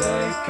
they